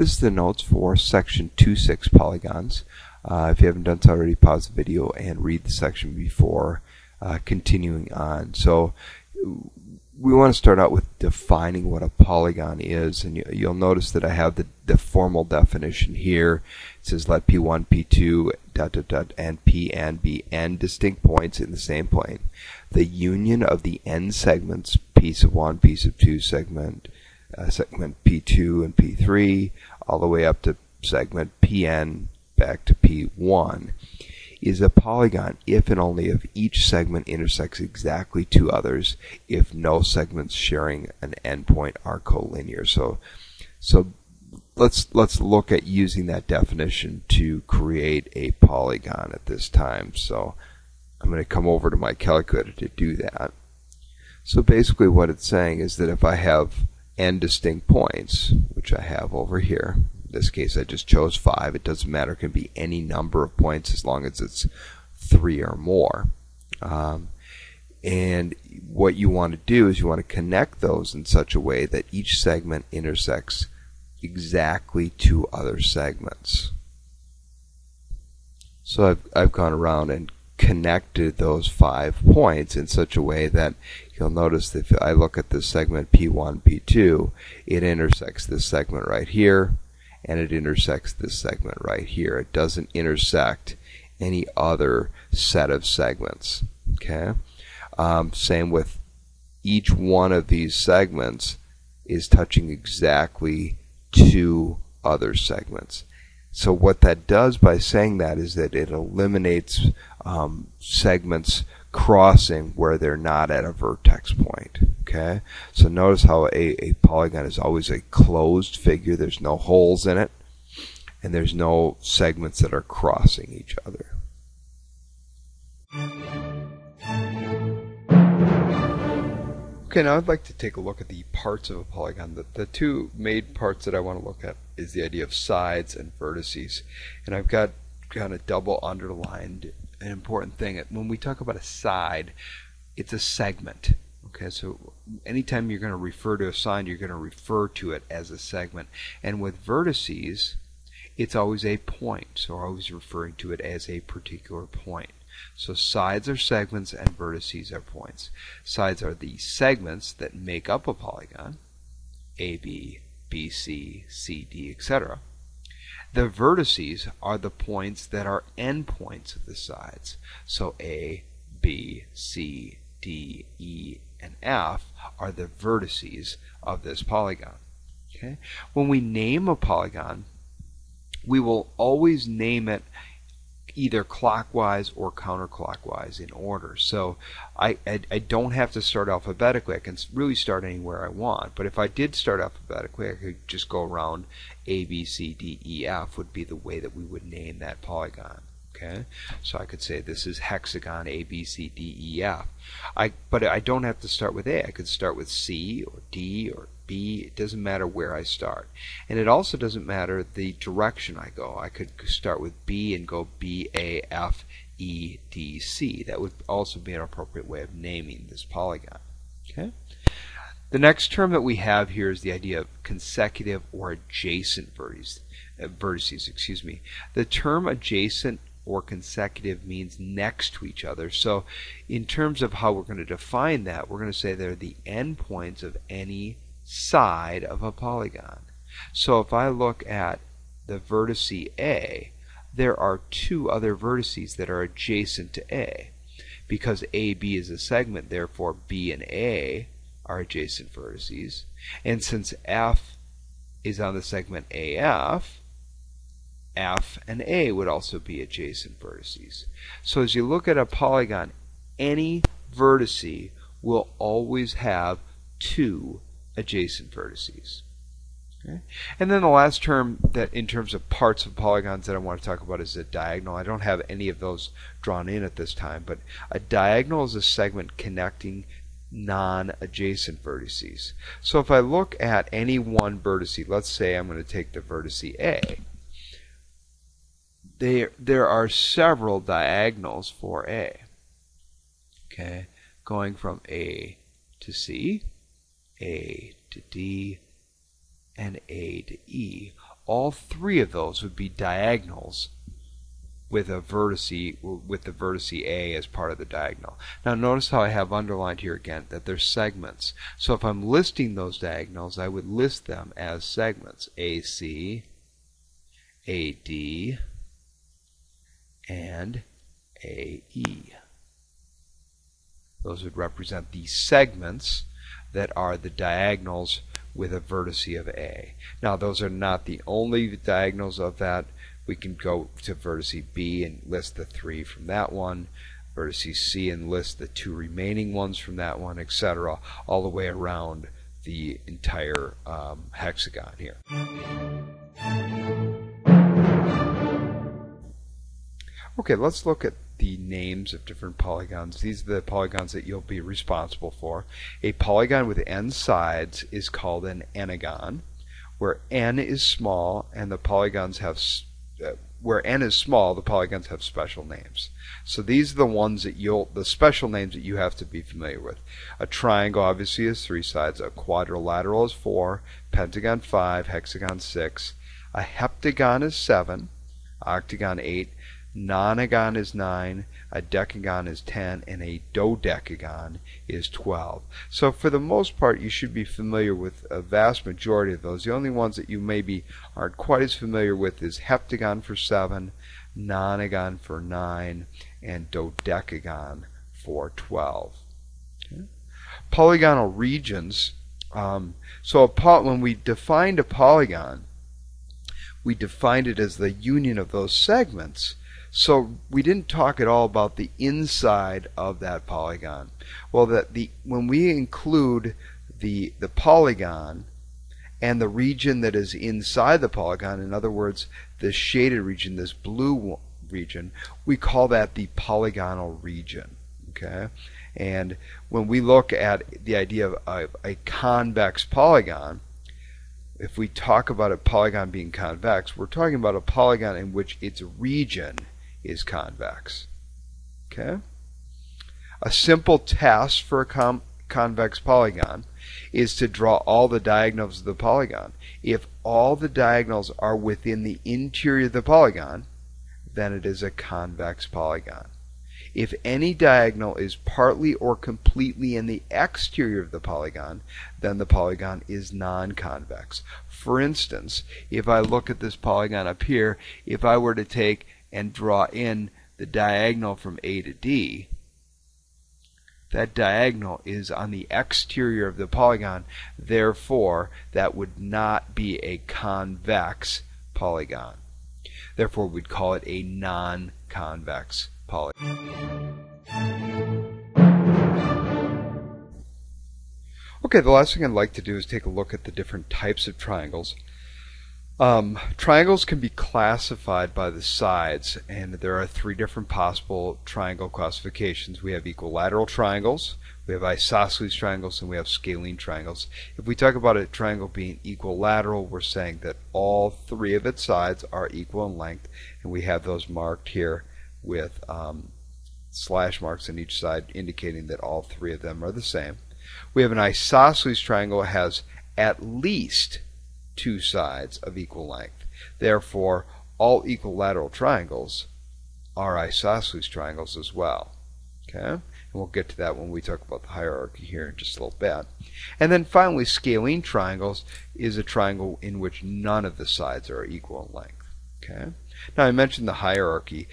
This is the notes for section 2-6 polygons. Uh, if you haven't done so already, pause the video and read the section before uh, continuing on. So we want to start out with defining what a polygon is and you, will notice that I have the, the formal definition here. It says let P1, P2, dot, dot, dot, and Pn be n distinct points in the same plane. The union of the n segments, P sub 1, P sub 2, segment, uh, segment P2 and P3, all the way up to segment Pn back to P1 is a polygon if and only if each segment intersects exactly two others if no segments sharing an endpoint are collinear. So, so let's let's look at using that definition to create a polygon at this time. So I'm going to come over to my calculator to do that. So basically what it's saying is that if I have n distinct points, which I have over here, in this case, I just chose 5. It doesn't matter. It can be any number of points as long as it's 3 or more. Um, and what you want to do is you want to connect those in such a way that each segment intersects exactly two other segments. So I've, I've gone around and connected those five points in such a way that you'll notice that if I look at this segment P1, P2, it intersects this segment right here, and it intersects this segment right here. It doesn't intersect any other set of segments. Okay. Um, same with each one of these segments is touching exactly two other segments. So what that does by saying that is that it eliminates um, segments crossing where they're not at a vertex point. Okay, so notice how a, a polygon is always a closed figure. There's no holes in it, and there's no segments that are crossing each other. Okay, now I'd like to take a look at the parts of a polygon. The, the two main parts that I want to look at is the idea of sides and vertices. And I've got kind of double underlined an important thing. When we talk about a side, it's a segment. Okay, so anytime you're going to refer to a side, you're going to refer to it as a segment. And with vertices, it's always a point. So we're always referring to it as a particular point. So sides are segments and vertices are points. Sides are the segments that make up a polygon, AB, BC, CD, etc. The vertices are the points that are endpoints of the sides. So A, B, C, D, E, and F are the vertices of this polygon. Okay? When we name a polygon, we will always name it either clockwise or counterclockwise in order. So I, I, I, don't have to start alphabetically. I can really start anywhere I want. But if I did start alphabetically, I could just go around A, B, C, D, E, F would be the way that we would name that polygon. Okay, so I could say this is hexagon A, B, C, D, E, F. I, but I don't have to start with A. I could start with C or D or B. It doesn't matter where I start. And it also doesn't matter the direction I go. I could start with B and go B, A, F, E, D, C. That would also be an appropriate way of naming this polygon. Okay. The next term that we have here is the idea of consecutive or adjacent vertices. Uh, vertices, excuse me. The term adjacent or consecutive means next to each other. So in terms of how we're going to define that, we're going to say they're the endpoints of any side of a polygon. So if I look at the vertex A, there are two other vertices that are adjacent to A. Because AB is a segment, therefore B and A are adjacent vertices. And since F is on the segment AF, F and A would also be adjacent vertices. So as you look at a polygon, any vertice will always have two adjacent vertices. Okay. And then the last term that in terms of parts of polygons that I want to talk about is a diagonal. I don't have any of those drawn in at this time, but a diagonal is a segment connecting non-adjacent vertices. So if I look at any one vertice, let's say I'm going to take the vertex A, there, there are several diagonals for A. Okay, going from A to C, a to D, and A to E, all three of those would be diagonals with a vertice with the vertice A as part of the diagonal. Now notice how I have underlined here again that they're segments. So if I'm listing those diagonals, I would list them as segments. AC, AD, and AE. Those would represent the segments that are the diagonals with a vertice of A. Now those are not the only diagonals of that we can go to vertice B and list the three from that one, vertice C and list the two remaining ones from that one, etc., all the way around the entire um, hexagon here. Okay, let's look at the names of different polygons. These are the polygons that you'll be responsible for. A polygon with n sides is called an n-agon, where n is small and the polygons have uh, where n is small, the polygons have special names. So these are the ones that you'll, the special names that you have to be familiar with. A triangle obviously has three sides. A quadrilateral is four. Pentagon five. Hexagon six. A heptagon is seven. Octagon eight. Nonagon is 9, a decagon is 10, and a dodecagon is 12. So for the most part, you should be familiar with a vast majority of those. The only ones that you maybe aren't quite as familiar with is heptagon for 7, nonagon for 9, and dodecagon for 12. Okay. Polygonal regions. Um, so when we defined a polygon, we defined it as the union of those segments so we didn't talk at all about the inside of that polygon. Well, that the when we include the the polygon and the region that is inside the polygon, in other words, this shaded region, this blue region, we call that the polygonal region. Okay, and when we look at the idea of a, a convex polygon, if we talk about a polygon being convex, we're talking about a polygon in which its region is convex. Okay? A simple test for a convex polygon is to draw all the diagonals of the polygon. If all the diagonals are within the interior of the polygon, then it is a convex polygon. If any diagonal is partly or completely in the exterior of the polygon, then the polygon is non-convex. For instance, if I look at this polygon up here, if I were to take and draw in the diagonal from A to D, that diagonal is on the exterior of the polygon. Therefore, that would not be a convex polygon. Therefore, we'd call it a non-convex polygon. Okay, the last thing I'd like to do is take a look at the different types of triangles. Um, triangles can be classified by the sides, and there are three different possible triangle classifications. We have equilateral triangles, we have isosceles triangles, and we have scalene triangles. If we talk about a triangle being equilateral, we're saying that all three of its sides are equal in length, and we have those marked here with um, slash marks on each side indicating that all three of them are the same. We have an isosceles triangle has at least two sides of equal length. Therefore, all equilateral triangles are isosceles triangles as well. Okay? And we'll get to that when we talk about the hierarchy here in just a little bit. And then finally, scalene triangles is a triangle in which none of the sides are equal in length. Okay? Now I mentioned the hierarchy.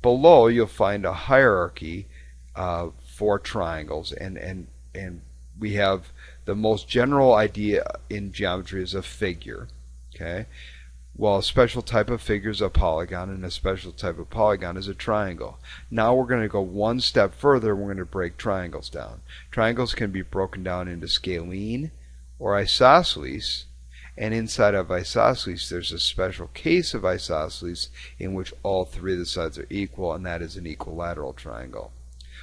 Below you'll find a hierarchy uh, for triangles and, and, and we have the most general idea in geometry is a figure. Okay? Well, a special type of figure is a polygon, and a special type of polygon is a triangle. Now we're going to go one step further. We're going to break triangles down. Triangles can be broken down into scalene or isosceles, and inside of isosceles there's a special case of isosceles in which all three of the sides are equal, and that is an equilateral triangle.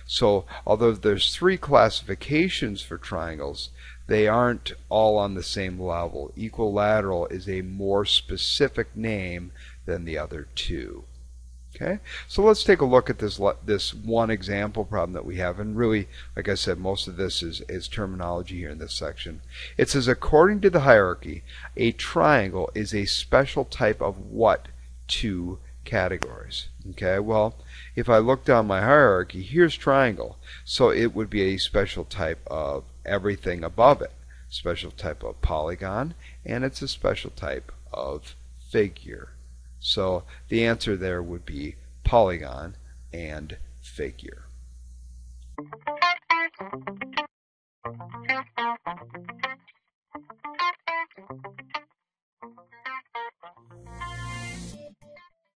So although there's three classifications for triangles, they aren't all on the same level. Equilateral is a more specific name than the other two. Okay, so let's take a look at this this one example problem that we have, and really, like I said, most of this is, is terminology here in this section. It says, according to the hierarchy, a triangle is a special type of what two categories? Okay, well, if I look down my hierarchy, here's triangle, so it would be a special type of everything above it, special type of polygon, and it's a special type of figure. So the answer there would be polygon and figure.